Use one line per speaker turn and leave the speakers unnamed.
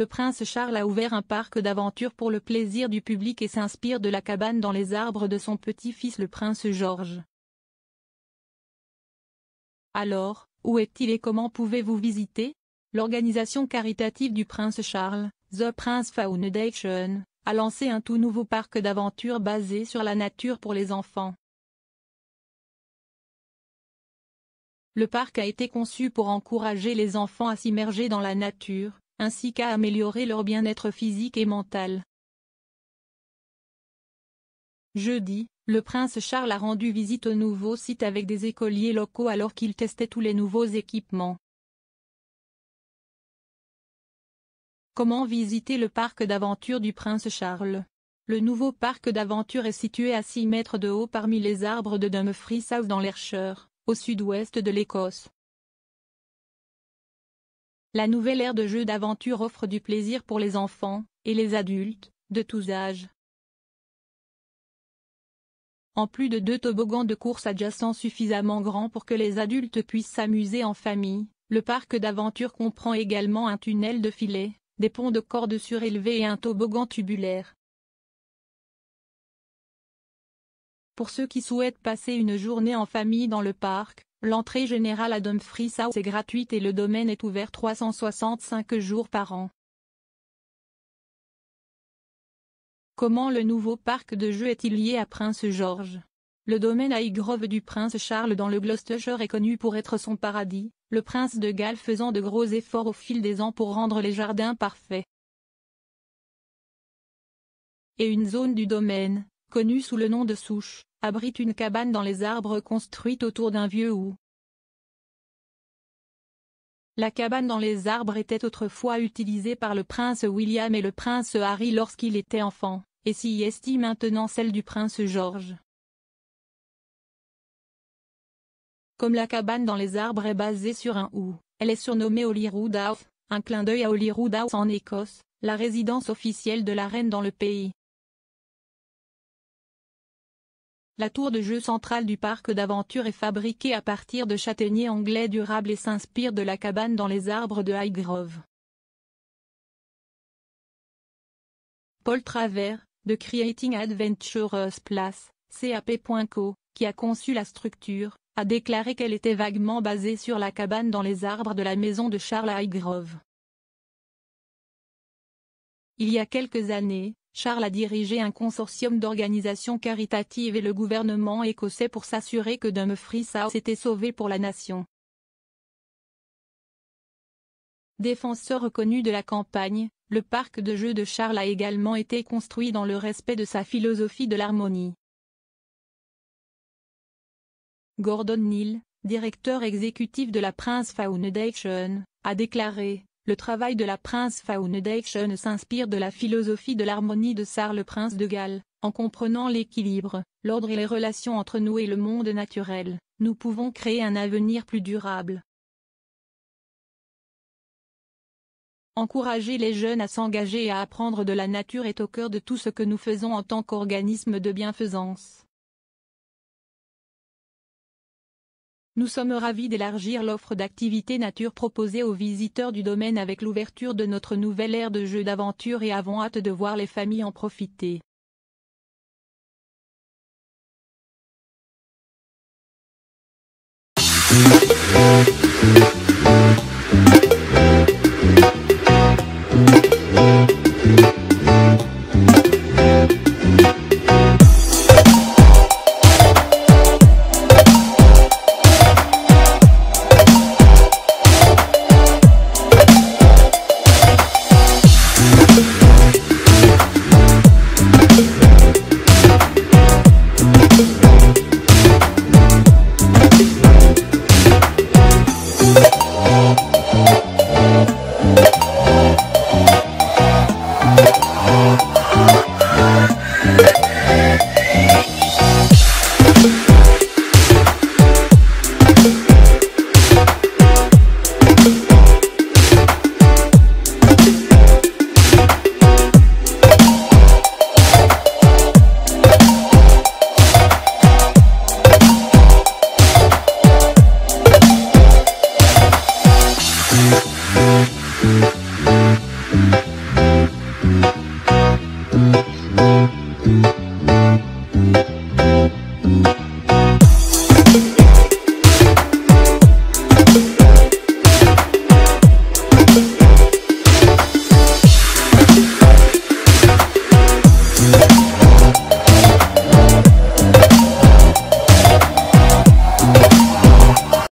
le prince Charles a ouvert un parc d'aventure pour le plaisir du public et s'inspire de la cabane dans les arbres de son petit-fils le prince George. Alors, où est-il et comment pouvez-vous visiter? L'organisation caritative du prince Charles, The Prince Foundation, a lancé un tout nouveau parc d'aventure basé sur la nature pour les enfants. Le parc a été conçu pour encourager les enfants à s'immerger dans la nature, ainsi qu'à améliorer leur bien-être physique et mental. Jeudi, le prince Charles a rendu visite au nouveau site avec des écoliers locaux alors qu'il testait tous les nouveaux équipements. Comment visiter le parc d'aventure du prince Charles? Le nouveau parc d'aventure est situé à 6 mètres de haut parmi les arbres de Dumfries South dans l'Ayrshire, au sud-ouest de l'Écosse. La nouvelle ère de jeux d'aventure offre du plaisir pour les enfants, et les adultes, de tous âges. En plus de deux toboggans de course adjacents suffisamment grands pour que les adultes puissent s'amuser en famille, le parc d'aventure comprend également un tunnel de filet, des ponts de cordes surélevés et un toboggan tubulaire. Pour ceux qui souhaitent passer une journée en famille dans le parc, l'entrée générale à Dumfries House est gratuite et le domaine est ouvert 365 jours par an. Comment le nouveau parc de jeux est-il lié à Prince George? Le domaine Highgrove du Prince Charles dans le Gloucestershire est connu pour être son paradis, le prince de Galles faisant de gros efforts au fil des ans pour rendre les jardins parfaits. Et une zone du domaine, connue sous le nom de souche, abrite une cabane dans les arbres construite autour d'un vieux hou. La cabane dans les arbres était autrefois utilisée par le prince William et le prince Harry lorsqu'il était enfant, et s'y est maintenant celle du prince George. Comme la cabane dans les arbres est basée sur un hou, elle est surnommée Holyrood House, un clin d'œil à Holyrood House en Écosse, la résidence officielle de la reine dans le pays. La tour de jeu centrale du parc d'aventure est fabriquée à partir de châtaigniers anglais durables et s'inspire de la cabane dans les arbres de Highgrove. Paul Travers, de Creating Adventurous Place, cap.co, qui a conçu la structure, a déclaré qu'elle était vaguement basée sur la cabane dans les arbres de la maison de Charles Highgrove. Il y a quelques années, Charles a dirigé un consortium d'organisations caritatives et le gouvernement écossais pour s'assurer que Dumfries House était sauvé pour la nation. Défenseur reconnu de la campagne, le parc de jeux de Charles a également été construit dans le respect de sa philosophie de l'harmonie. Gordon Neal, directeur exécutif de la Prince Foundation, a déclaré Le travail de la Prince Foundation s'inspire de la philosophie de l'harmonie de Sarre le prince de Galles, en comprenant l'équilibre, l'ordre et les relations entre nous et le monde naturel, nous pouvons créer un avenir plus durable. Encourager les jeunes à s'engager et à apprendre de la nature est au cœur de tout ce que nous faisons en tant qu'organisme de bienfaisance. Nous sommes ravis d'élargir l'offre d'activités nature proposée aux visiteurs du domaine avec l'ouverture de notre nouvelle ère de jeux d'aventure et avons hâte de voir les familles en profiter.